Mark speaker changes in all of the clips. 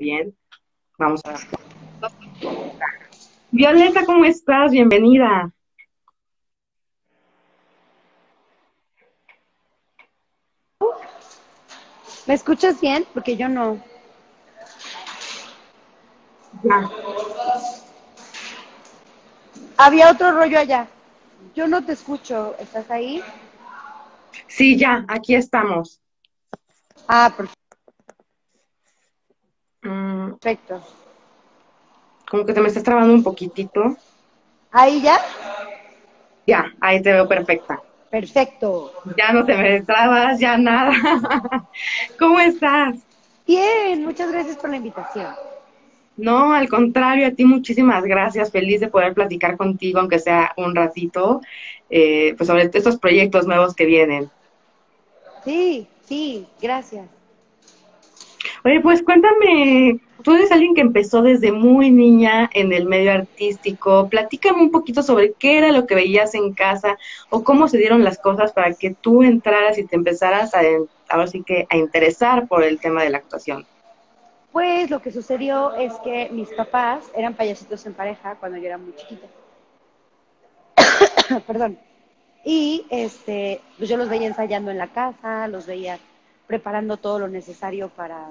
Speaker 1: bien. Vamos a Violeta, ¿cómo estás? Bienvenida.
Speaker 2: ¿Me escuchas bien? Porque yo no.
Speaker 1: Ya.
Speaker 2: Había otro rollo allá. Yo no te escucho. ¿Estás ahí?
Speaker 1: Sí, ya, aquí estamos.
Speaker 2: Ah,
Speaker 1: Mm,
Speaker 2: perfecto.
Speaker 1: como que te me estás trabando un poquitito.
Speaker 2: ¿Ahí ya?
Speaker 1: Ya, ahí te veo perfecta.
Speaker 2: Perfecto.
Speaker 1: Ya no te me trabas, ya nada. ¿Cómo estás?
Speaker 2: Bien, muchas gracias por la invitación.
Speaker 1: No, al contrario, a ti muchísimas gracias. Feliz de poder platicar contigo, aunque sea un ratito, eh, pues sobre estos proyectos nuevos que vienen.
Speaker 2: Sí, sí, gracias.
Speaker 1: Oye, pues cuéntame, tú eres alguien que empezó desde muy niña en el medio artístico. Platícame un poquito sobre qué era lo que veías en casa o cómo se dieron las cosas para que tú entraras y te empezaras a, ahora sí que, a interesar por el tema de la actuación.
Speaker 2: Pues lo que sucedió es que mis papás eran payasitos en pareja cuando yo era muy chiquita. Perdón. Y este, pues yo los veía ensayando en la casa, los veía preparando todo lo necesario para,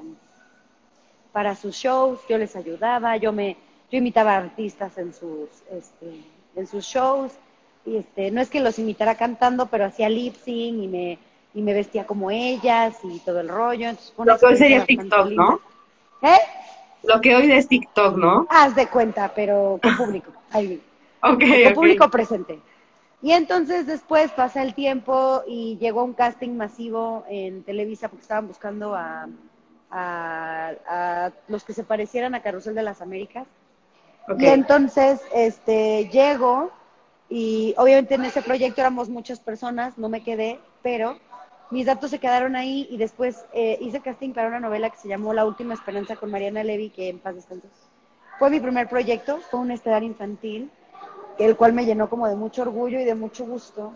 Speaker 2: para sus shows, yo les ayudaba, yo me, yo imitaba artistas en sus, este, en sus shows, y este, no es que los imitara cantando, pero hacía lip sync y me, y me vestía como ellas y todo el rollo. Entonces,
Speaker 1: Lo que hoy sería TikTok, ¿no?
Speaker 2: ¿Eh?
Speaker 1: Lo que hoy es TikTok, ¿no?
Speaker 2: Haz de cuenta, pero con público. Ahí vi.
Speaker 1: Ok,
Speaker 2: con público presente. Y entonces después pasa el tiempo y llegó un casting masivo en Televisa porque estaban buscando a, a- a los que se parecieran a Carrusel de las Américas. Y entonces este, llego y obviamente en ese proyecto éramos muchas personas, no me quedé, pero mis datos se quedaron ahí y después eh, hice casting para una novela que se llamó La Última Esperanza con Mariana Levy, que en paz descanse. Fue mi primer proyecto, fue un estelar infantil, el cual me llenó como de mucho orgullo y de mucho gusto.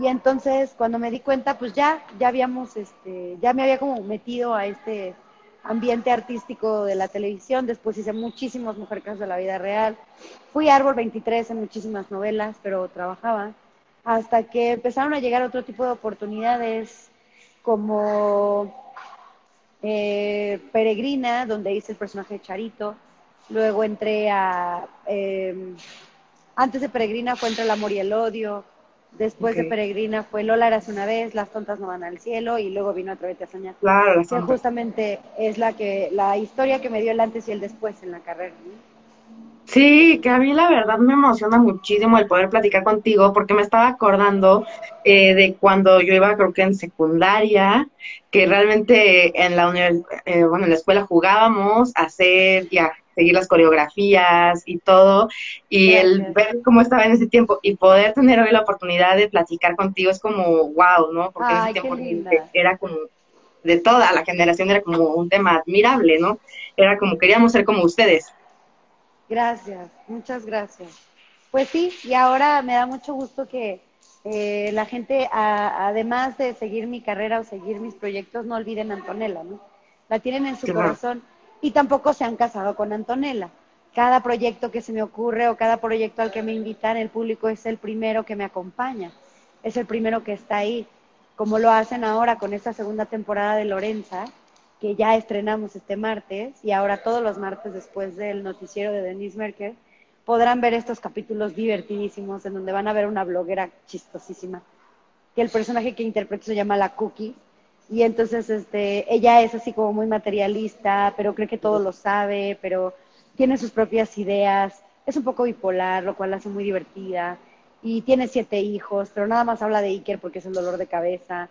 Speaker 2: Y entonces cuando me di cuenta, pues ya, ya habíamos, este, ya me había como metido a este ambiente artístico de la televisión, después hice muchísimos mujercas de la vida real, fui Árbol 23 en muchísimas novelas, pero trabajaba, hasta que empezaron a llegar otro tipo de oportunidades como eh, Peregrina, donde hice el personaje de Charito, luego entré a... eh, antes de Peregrina fue Entre el amor y el odio. Después de Peregrina fue Lola eras una vez, Las tontas no van al cielo y luego vino Atrévete a soñar.
Speaker 1: Claro, la
Speaker 2: Que justamente es la que la historia que me dio el antes y el después en la carrera.
Speaker 1: Sí, que a mí la verdad me emociona muchísimo el poder platicar contigo porque me estaba acordando eh, de cuando yo iba creo que en secundaria, que realmente en la eh, bueno, en la escuela jugábamos a hacer y a seguir las coreografías y todo, y el ver cómo estaba en ese tiempo y poder tener hoy la oportunidad de platicar contigo es como wow, ¿no? Porque en ese tiempo era como de toda la generación era como un tema admirable, ¿no? Era como queríamos ser como ustedes.
Speaker 2: Gracias, muchas gracias. Pues sí, y ahora me da mucho gusto que eh, la gente, a- además de seguir mi carrera o seguir mis proyectos, no olviden a Antonella, ¿no? La tienen en su
Speaker 1: Claro.
Speaker 2: corazón y tampoco se han casado con Antonella. Cada proyecto que se me ocurre o cada proyecto al que me invitan, el público es el primero que me acompaña, es el primero que está ahí, como lo hacen ahora con esta segunda temporada de Lorenza, que ya estrenamos este martes y ahora todos los martes después del noticiero de Denise Merker podrán ver estos capítulos divertidísimos en donde van a ver una bloguera chistosísima que el personaje que interpreto se llama la Cookie y entonces este ella es así como muy materialista pero cree que todo lo sabe pero tiene sus propias ideas es un poco bipolar lo cual la hace muy divertida y tiene siete hijos pero nada más habla de Iker porque es el dolor de cabeza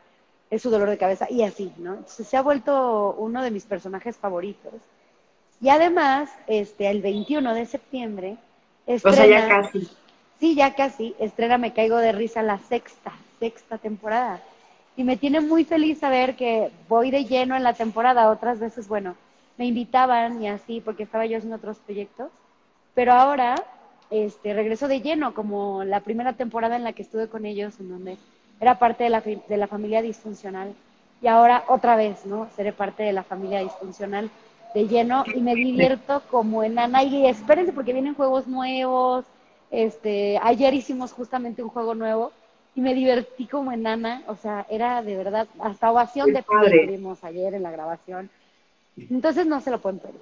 Speaker 2: es su dolor de cabeza y así, ¿no? Entonces se ha vuelto uno de mis personajes favoritos. Y además, este, el 21 de septiembre,
Speaker 1: O sea, ya
Speaker 2: estrena-
Speaker 1: casi.
Speaker 2: Sí, ya casi, estrena Me Caigo de Risa la sexta, sexta temporada. Y me tiene muy feliz saber que voy de lleno en la temporada. Otras veces, bueno, me invitaban y así porque estaba yo haciendo otros proyectos. Pero ahora, este, regreso de lleno, como la primera temporada en la que estuve con ellos, en donde era parte de la, de la familia disfuncional. Y ahora otra vez, ¿no? Seré parte de la familia disfuncional de lleno y me divierto como enana. Y espérense porque vienen juegos nuevos. Este, ayer hicimos justamente un juego nuevo y me divertí como enana. O sea, era de verdad, hasta ovación de padre tuvimos ayer en la grabación. Entonces no se lo pueden perder.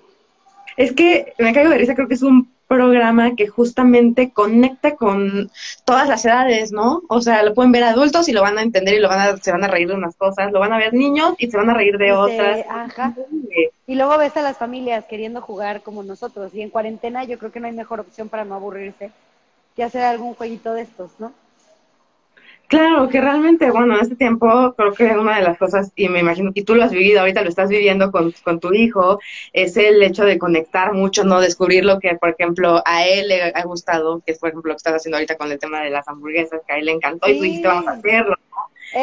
Speaker 1: Es que me caigo de risa, creo que es un programa que justamente conecta con todas las edades, ¿no? O sea, lo pueden ver adultos y lo van a entender y lo van a, se van a reír de unas cosas, lo van a ver niños y se van a reír de otras.
Speaker 2: Ajá. Y luego ves a las familias queriendo jugar como nosotros y en cuarentena yo creo que no hay mejor opción para no aburrirse que hacer algún jueguito de estos, ¿no?
Speaker 1: Claro, que realmente, bueno, en este tiempo creo que una de las cosas, y me imagino que tú lo has vivido, ahorita lo estás viviendo con, con tu hijo, es el hecho de conectar mucho, ¿no? Descubrir lo que, por ejemplo, a él le ha gustado, que es, por ejemplo, lo que estás haciendo ahorita con el tema de las hamburguesas, que a él le encantó y tú dijiste, vamos a hacerlo,
Speaker 2: ¿no?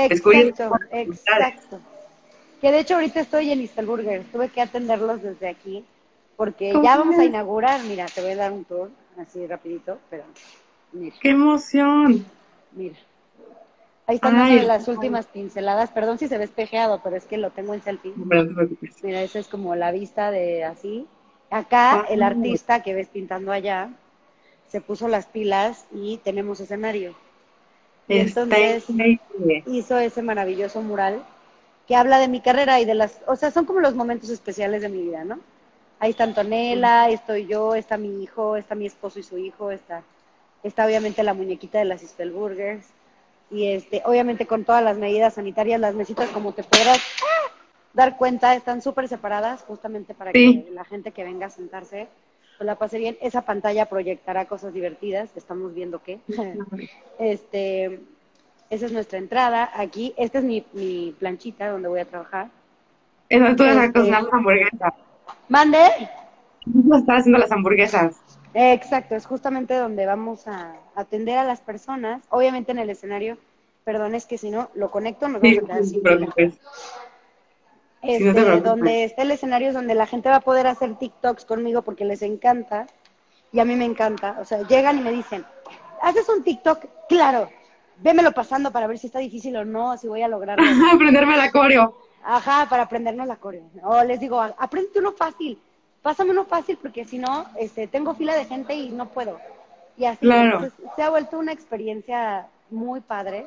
Speaker 2: Exacto, exacto. Que de hecho ahorita estoy en Istelburger, tuve que atenderlos desde aquí, porque ya vamos a inaugurar, mira, te voy a dar un tour, así rapidito, pero
Speaker 1: mira. ¡Qué emoción!
Speaker 2: Mira. Ahí están las últimas pinceladas. Perdón si se ve espejeado, pero es que lo tengo en selfie. Mira, esa es como la vista de así. Acá ah, el artista que ves pintando allá se puso las pilas y tenemos escenario. entonces hizo ese maravilloso mural que habla de mi carrera y de las, o sea, son como los momentos especiales de mi vida, ¿no? Ahí está Antonella, estoy yo, está mi hijo, está mi esposo y su hijo, está, está obviamente la muñequita de las Spellburgers y este, obviamente con todas las medidas sanitarias, las mesitas, como te podrás dar cuenta, están súper separadas justamente para que la gente que venga a sentarse pues la pase bien. Esa pantalla proyectará cosas divertidas, estamos viendo qué. este, esa es nuestra entrada. Aquí, esta es mi, mi planchita donde voy a trabajar.
Speaker 1: Esa tú este, las hamburguesas.
Speaker 2: ¿Mande?
Speaker 1: No estás haciendo las hamburguesas.
Speaker 2: Exacto, es justamente donde vamos a atender a las personas, obviamente en el escenario, perdón, es que si no lo conecto, nos vamos a quedar sin este, donde está el escenario es donde la gente va a poder hacer TikToks conmigo porque les encanta y a mí me encanta. O sea, llegan y me dicen, ¿haces un TikTok? Claro, vémelo pasando para ver si está difícil o no, si voy a lograrlo.
Speaker 1: Aprenderme la coreo.
Speaker 2: Ajá, para aprendernos la coreo. O les digo, aprende uno fácil pásame uno fácil porque si no, este, tengo fila de gente y no puedo. Y así se ha vuelto una experiencia muy padre.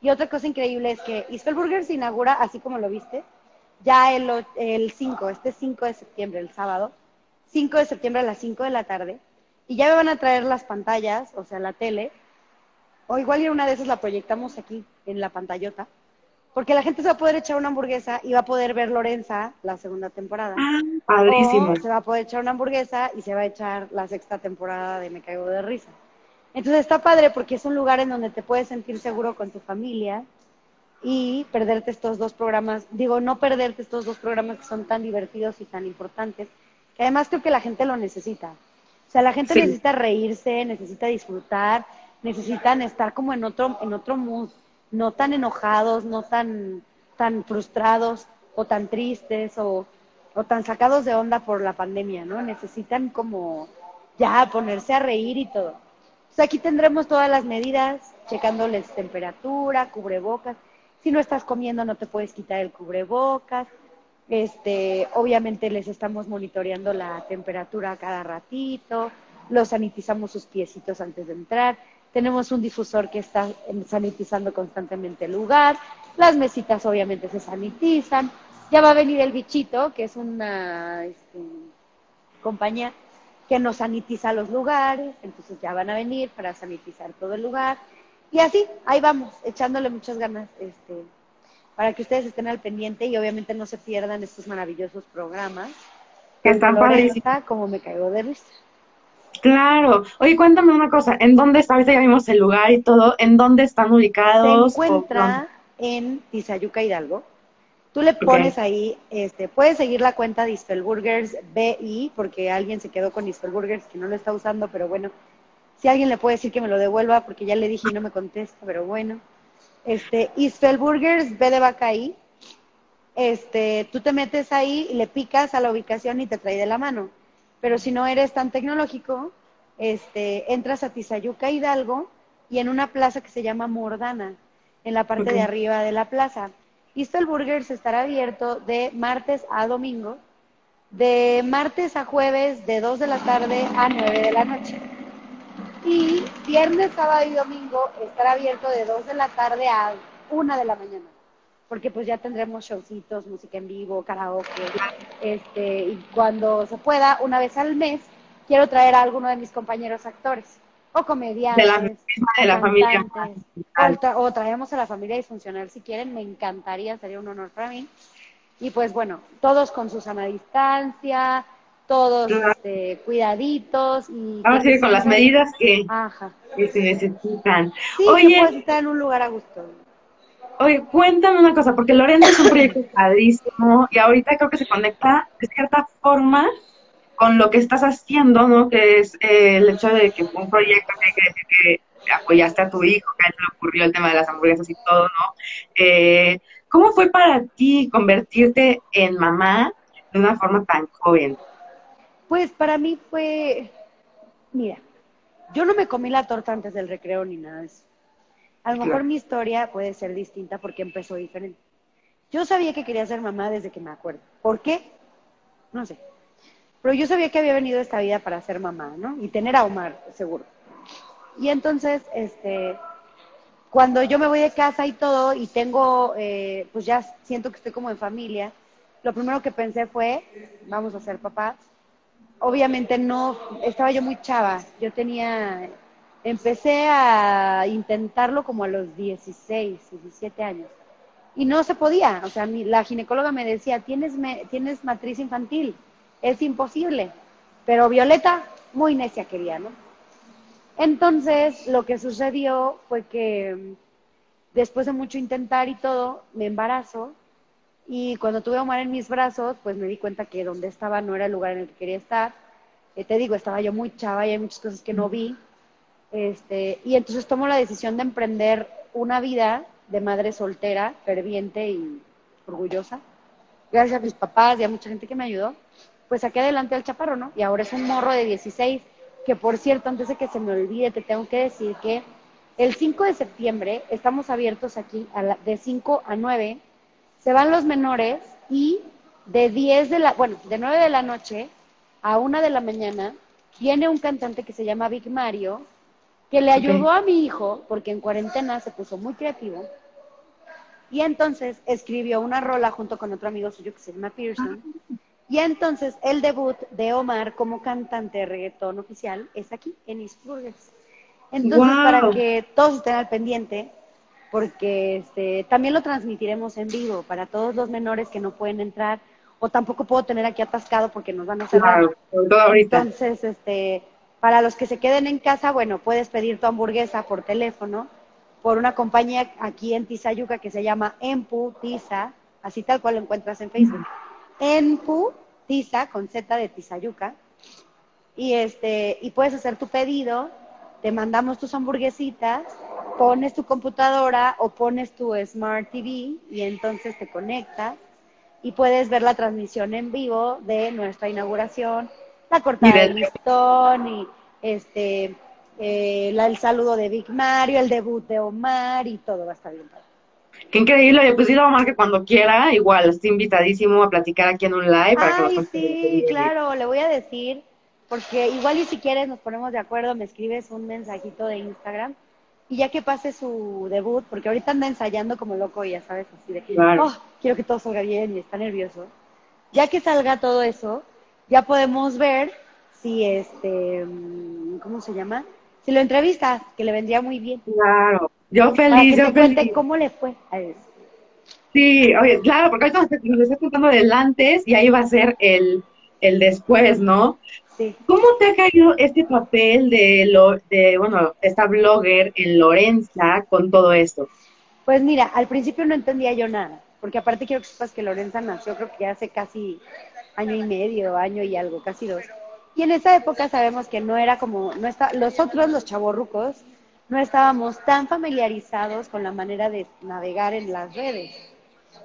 Speaker 2: Y otra cosa increíble es que Burger se inaugura, así como lo viste, ya el, el 5, este 5 de septiembre, el sábado, 5 de septiembre a las 5 de la tarde, y ya me van a traer las pantallas, o sea, la tele, o igual y una de esas la proyectamos aquí en la pantallota, porque la gente se va a poder echar una hamburguesa y va a poder ver Lorenza la segunda temporada. Ah,
Speaker 1: padrísimo.
Speaker 2: se va a poder echar una hamburguesa y se va a echar la sexta temporada de Me Caigo de Risa. Entonces está padre porque es un lugar en donde te puedes sentir seguro con tu familia y perderte estos dos programas, digo, no perderte estos dos programas que son tan divertidos y tan importantes, que además creo que la gente lo necesita. O sea, la gente necesita reírse, necesita disfrutar, necesitan estar como en otro, en otro mood no tan enojados, no tan, tan frustrados o tan tristes o, o tan sacados de onda por la pandemia, ¿no? Necesitan como ya ponerse a reír y todo. Pues aquí tendremos todas las medidas, checándoles temperatura, cubrebocas. Si no estás comiendo no te puedes quitar el cubrebocas. Este, obviamente les estamos monitoreando la temperatura cada ratito, los sanitizamos sus piecitos antes de entrar. Tenemos un difusor que está sanitizando constantemente el lugar. Las mesitas obviamente se sanitizan. Ya va a venir el bichito, que es una este, compañía que nos sanitiza los lugares. Entonces ya van a venir para sanitizar todo el lugar. Y así, ahí vamos, echándole muchas ganas este, para que ustedes estén al pendiente y obviamente no se pierdan estos maravillosos programas.
Speaker 1: Que están para
Speaker 2: Como me caigo de risa.
Speaker 1: Claro. Oye, cuéntame una cosa. ¿En dónde está? Ahorita ya vimos el lugar y todo. ¿En dónde están ubicados?
Speaker 2: Se encuentra en Tizayuca Hidalgo. Tú le pones ahí, este, puedes seguir la cuenta de Isfelburgers BI, porque alguien se quedó con Isfelburgers que no lo está usando, pero bueno, si alguien le puede decir que me lo devuelva, porque ya le dije y no me contesta, pero bueno. Este, Isfelburgers B de vaca ahí. Este, tú te metes ahí y le picas a la ubicación y te trae de la mano pero si no eres tan tecnológico, este, entras a Tizayuca Hidalgo y en una plaza que se llama Mordana, en la parte de arriba de la plaza. Eastel Burgers estará abierto de martes a domingo de martes a jueves de 2 de la tarde a 9 de la noche. Y viernes, sábado y domingo estará abierto de 2 de la tarde a 1 de la mañana. Porque pues ya tendremos showcitos, música en vivo, karaoke. Este, y cuando se pueda, una vez al mes, quiero traer a alguno de mis compañeros actores o comediantes.
Speaker 1: De la, de la familia.
Speaker 2: O, o, traemos a la familia disfuncional si quieren, me encantaría, sería un honor para mí. Y pues bueno, todos con su sana distancia, todos este, cuidaditos. y
Speaker 1: Ahora sí, con las medidas que, se necesitan.
Speaker 2: Sí, Oye, puedes estar en un lugar a gusto.
Speaker 1: Oye, cuéntame una cosa, porque Lorenzo es un proyecto padrísimo y ahorita creo que se conecta de cierta forma con lo que estás haciendo, ¿no? Que es eh, el hecho de que fue un proyecto que, que, apoyaste a tu hijo, que a él le ocurrió el tema de las hamburguesas y todo, ¿no? Eh, ¿Cómo fue para ti convertirte en mamá de una forma tan joven?
Speaker 2: Pues para mí fue, mira, yo no me comí la torta antes del recreo ni nada de eso. A lo mejor mi historia puede ser distinta porque empezó diferente. Yo sabía que quería ser mamá desde que me acuerdo. ¿Por qué? No sé. Pero yo sabía que había venido esta vida para ser mamá, ¿no? Y tener a Omar, seguro. Y entonces, este, cuando yo me voy de casa y todo, y tengo, eh, pues ya siento que estoy como en familia, lo primero que pensé fue, vamos a ser papás. Obviamente no, estaba yo muy chava, yo tenía, empecé a intentarlo como a los 16, 17 años. Y no se podía, o sea, la ginecóloga me decía, tienes, tienes matriz infantil, es imposible. Pero Violeta, muy necia quería, ¿no? Entonces, lo que sucedió fue que mm, después de mucho intentar y todo, me embarazo y cuando tuve a Omar en mis brazos, pues me di cuenta que donde estaba no era el lugar en el que quería estar. Eh, te digo, estaba yo muy chava y hay muchas cosas que no vi. Este, y entonces tomo la decisión de emprender una vida de madre soltera, ferviente y orgullosa. Gracias a mis papás y a mucha gente que me ayudó, pues saqué adelante al chaparro, ¿no? Y ahora es un morro de 16 que por cierto, antes de que se me olvide, te tengo que decir que el 5 de septiembre estamos abiertos aquí de 5 a 9, se van los menores y de 10 de la, bueno, de 9 de la noche a 1 de la mañana viene un cantante que se llama Big Mario, que le ayudó a mi hijo, porque en cuarentena se puso muy creativo, y entonces escribió una rola junto con otro amigo suyo que se llama Pearson, y entonces el debut de Omar como cantante de reggaetón oficial es aquí, en East Entonces, para que todos estén al pendiente, porque este, también lo transmitiremos en vivo para todos los menores que no pueden entrar, o tampoco puedo tener aquí atascado porque nos van a cerrar. Entonces, este, para los que se queden en casa, bueno, puedes pedir tu hamburguesa por teléfono por una compañía aquí en Tizayuca que se llama Empu Tiza, así tal cual lo encuentras en Facebook. En Tiza, con Z de Tizayuca, y, este, y puedes hacer tu pedido, te mandamos tus hamburguesitas, pones tu computadora o pones tu Smart TV y entonces te conectas y puedes ver la transmisión en vivo de nuestra inauguración, la cortada del listón y este, eh, el saludo de Big Mario, el debut de Omar y todo va a estar bien.
Speaker 1: Qué increíble, pues dile a Omar que cuando quiera, igual, estoy invitadísimo a platicar aquí en un live.
Speaker 2: Para Ay, sí, claro, le voy a decir, porque igual y si quieres nos ponemos de acuerdo, me escribes un mensajito de Instagram y ya que pase su debut, porque ahorita anda ensayando como loco y ya sabes, así de que, oh, quiero que todo salga bien y está nervioso. Ya que salga todo eso, ya podemos ver si este, mm, ¿cómo se llama? Si lo entrevistas, que le vendría muy bien.
Speaker 1: Claro. Yo feliz, yo feliz.
Speaker 2: ¿Cómo le fue a eso?
Speaker 1: Sí, oye, claro, porque ahorita nos estás contando del antes y ahí va a ser el, el después, ¿no? Sí. ¿Cómo te ha caído este papel de, lo, de, bueno, esta blogger en Lorenza con todo esto?
Speaker 2: Pues mira, al principio no entendía yo nada, porque aparte quiero que sepas que Lorenza nació creo que hace casi año y medio, año y algo, casi dos. Y en esa época sabemos que no era como, no está, los otros, los chavorrucos, no estábamos tan familiarizados con la manera de navegar en las redes.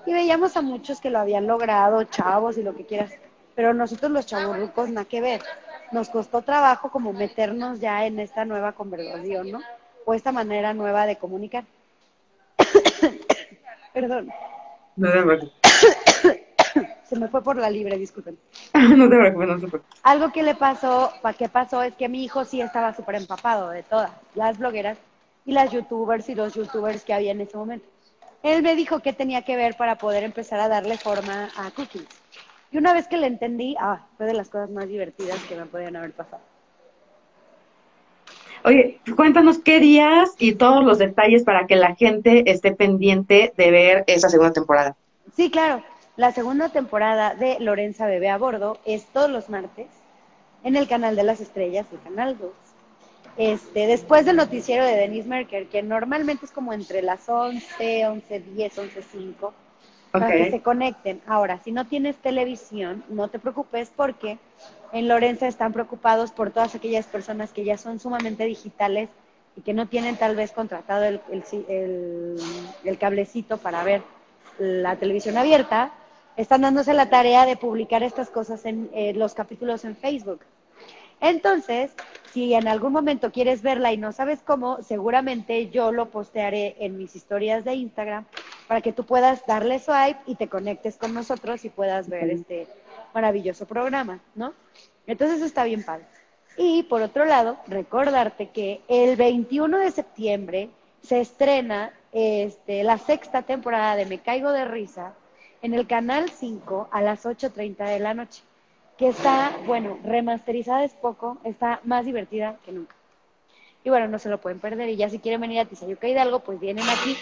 Speaker 2: Y veíamos a muchos que lo habían logrado, chavos y lo que quieras, pero nosotros los chavorrucos nada que ver. Nos costó trabajo como meternos ya en esta nueva conversación, ¿no? O esta manera nueva de comunicar. Perdón. Se me fue por la libre, disculpen.
Speaker 1: no te preocupes, no te preocupes.
Speaker 2: Algo que le pasó, ¿qué pasó? Es que mi hijo sí estaba súper empapado de todas las blogueras y las youtubers y los youtubers que había en ese momento. Él me dijo qué tenía que ver para poder empezar a darle forma a Cookies. Y una vez que le entendí, ah, fue de las cosas más divertidas que me podían haber pasado.
Speaker 1: Oye, cuéntanos qué días y todos los detalles para que la gente esté pendiente de ver esa segunda temporada.
Speaker 2: Sí, claro. La segunda temporada de Lorenza Bebé a Bordo es todos los martes en el canal de las estrellas, el canal 2. Este, después del noticiero de Denise Merker, que normalmente es como entre las 11, 11, 10, 11, 5, para que se conecten. Ahora, si no tienes televisión, no te preocupes porque en Lorenza están preocupados por todas aquellas personas que ya son sumamente digitales y que no tienen tal vez contratado el, el, cablecito para ver la televisión abierta, están dándose la tarea de publicar estas cosas en eh, los capítulos en Facebook. Entonces, si en algún momento quieres verla y no sabes cómo, seguramente yo lo postearé en mis historias de Instagram para que tú puedas darle swipe y te conectes con nosotros y puedas ver este maravilloso programa, ¿no? Entonces está bien padre. Y por otro lado, recordarte que el 21 de septiembre se estrena este, la sexta temporada de Me Caigo de Risa en el canal 5 a las 8.30 de la noche que está, bueno, remasterizada es poco, está más divertida que nunca. Y bueno, no se lo pueden perder. Y ya si quieren venir a Tizayuca Hidalgo, pues vienen aquí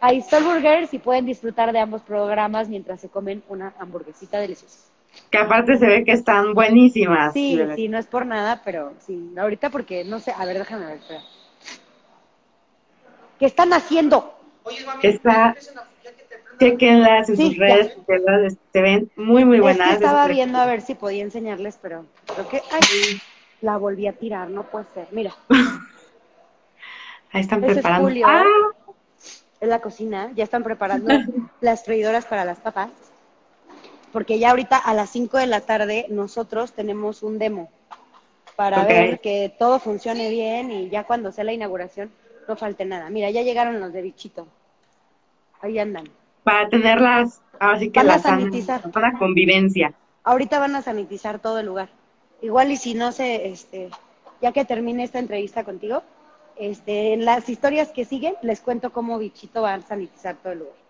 Speaker 2: a Soul Burgers y pueden disfrutar de ambos programas mientras se comen una hamburguesita deliciosa.
Speaker 1: Que aparte se ve que están buenísimas.
Speaker 2: Sí, sí, no es por nada, pero sí, ahorita porque no sé, a ver, déjame ver, espera. ¿Qué están haciendo?
Speaker 1: Oye, mami, Está chequenlas en sus redes sociales, se ven muy, muy buenas.
Speaker 2: Es que estaba viendo a ver si podía enseñarles, pero creo que ay, la volví a tirar, no puede ser. Mira.
Speaker 1: Ahí están preparando. Es
Speaker 2: ah. Es la cocina, ya están preparando las freidoras para las papas. Porque ya ahorita a las 5 de la tarde nosotros tenemos un demo para ver que todo funcione bien y ya cuando sea la inauguración no falte nada. Mira, ya llegaron los de bichito. Ahí andan
Speaker 1: para tenerlas, así que
Speaker 2: van a sanitizar.
Speaker 1: para convivencia.
Speaker 2: Ahorita van a sanitizar todo el lugar. Igual y si no se, este, ya que termine esta entrevista contigo, este, en las historias que siguen les cuento cómo Bichito va a sanitizar todo el lugar.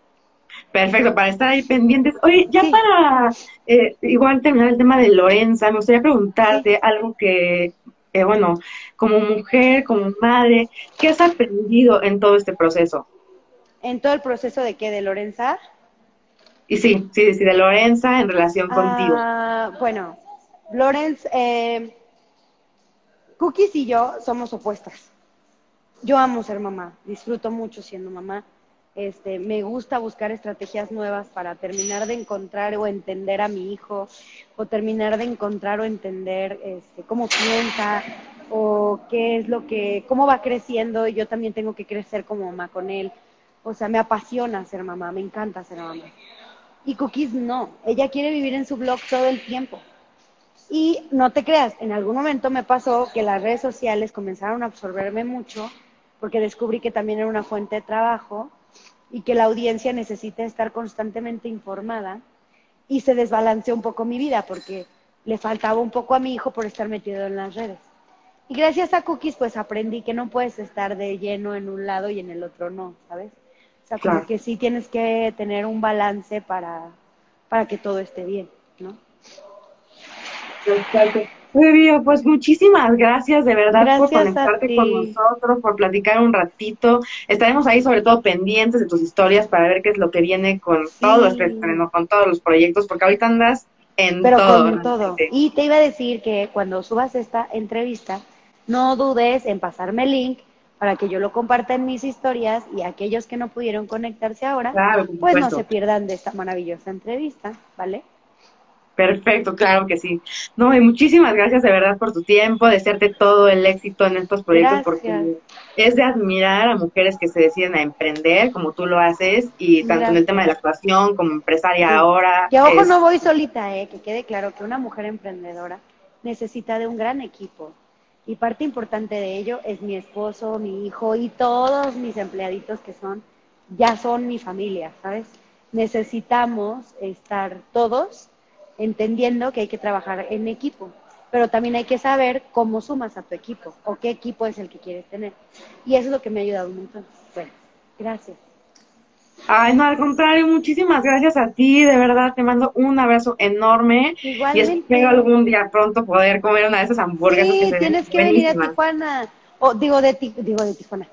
Speaker 1: Perfecto, para estar ahí pendientes. Oye, ya para eh, igual terminar el tema de Lorenza, me gustaría preguntarte algo que, eh, bueno, como mujer, como madre, ¿qué has aprendido en todo este proceso?
Speaker 2: En todo el proceso de qué, de Lorenza.
Speaker 1: Y sí, sí, sí, de Lorenza en relación contigo.
Speaker 2: Ah, bueno, Lorenz, eh, Cookies y yo somos opuestas. Yo amo ser mamá, disfruto mucho siendo mamá. Este, me gusta buscar estrategias nuevas para terminar de encontrar o entender a mi hijo, o terminar de encontrar o entender este, cómo piensa, o qué es lo que, cómo va creciendo, y yo también tengo que crecer como mamá con él. O sea, me apasiona ser mamá, me encanta ser mamá. Y Cookies no, ella quiere vivir en su blog todo el tiempo. Y no te creas, en algún momento me pasó que las redes sociales comenzaron a absorberme mucho porque descubrí que también era una fuente de trabajo y que la audiencia necesita estar constantemente informada y se desbalanceó un poco mi vida porque le faltaba un poco a mi hijo por estar metido en las redes. Y gracias a Cookies pues aprendí que no puedes estar de lleno en un lado y en el otro no, ¿sabes? O sea, como que sí tienes que tener un balance para, para que todo esté bien, ¿no?
Speaker 1: Muy bien, pues muchísimas gracias de verdad por conectarte con nosotros, por platicar un ratito. Estaremos ahí sobre todo pendientes de tus historias para ver qué es lo que viene con todo este con todos los proyectos, porque ahorita andas en
Speaker 2: Pero
Speaker 1: todo.
Speaker 2: Con todo. Y te iba a decir que cuando subas esta entrevista, no dudes en pasarme el link para que yo lo comparta en mis historias y aquellos que no pudieron conectarse ahora, pues no se pierdan de esta maravillosa entrevista, ¿vale?
Speaker 1: Perfecto, claro que sí. No, y muchísimas gracias de verdad por tu tiempo, desearte todo el éxito en estos proyectos, porque es de admirar a mujeres que se deciden a emprender, como tú lo haces, y tanto en el tema de la actuación como empresaria ahora.
Speaker 2: Que ojo, no voy solita, eh, que quede claro que una mujer emprendedora necesita de un gran equipo, y parte importante de ello es mi esposo, mi hijo y todos mis empleaditos que son, ya son mi familia, ¿sabes? Necesitamos estar todos entendiendo que hay que trabajar en equipo, pero también hay que saber cómo sumas a tu equipo o qué equipo es el que quieres tener. Y eso es lo que me ha ayudado un montón. Bueno, gracias.
Speaker 1: Ay, no, al contrario, muchísimas gracias a ti, de verdad, te mando un abrazo enorme.
Speaker 2: Igualmente.
Speaker 1: Y espero algún día pronto poder comer una de esas hamburguesas.
Speaker 2: Sí,
Speaker 1: que
Speaker 2: tienes que venir a. Tijuana. O digo de, digo de Tijuana.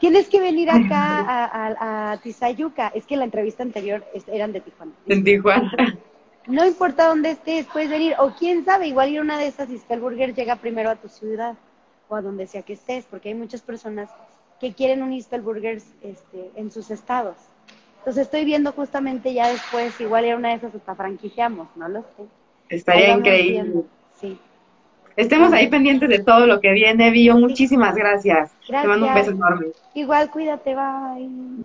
Speaker 2: Tienes que venir acá a, a, a Tizayuca. Es que la entrevista anterior eran de Tijuana.
Speaker 1: En Tijuana.
Speaker 2: No importa dónde estés, puedes venir. O quién sabe, igual ir una de esas y Burger llega primero a tu ciudad o a donde sea que estés, porque hay muchas personas que quieren un Burgers este, en sus estados. Entonces estoy viendo justamente ya después, igual ir a una de esas hasta franquiciamos, no lo sé.
Speaker 1: Estaría increíble.
Speaker 2: viendo. Sí.
Speaker 1: Estemos ahí pendientes de todo lo que viene, Bio. Muchísimas gracias. Te mando un beso
Speaker 2: Gracias.
Speaker 1: enorme.
Speaker 2: Igual cuídate, bye.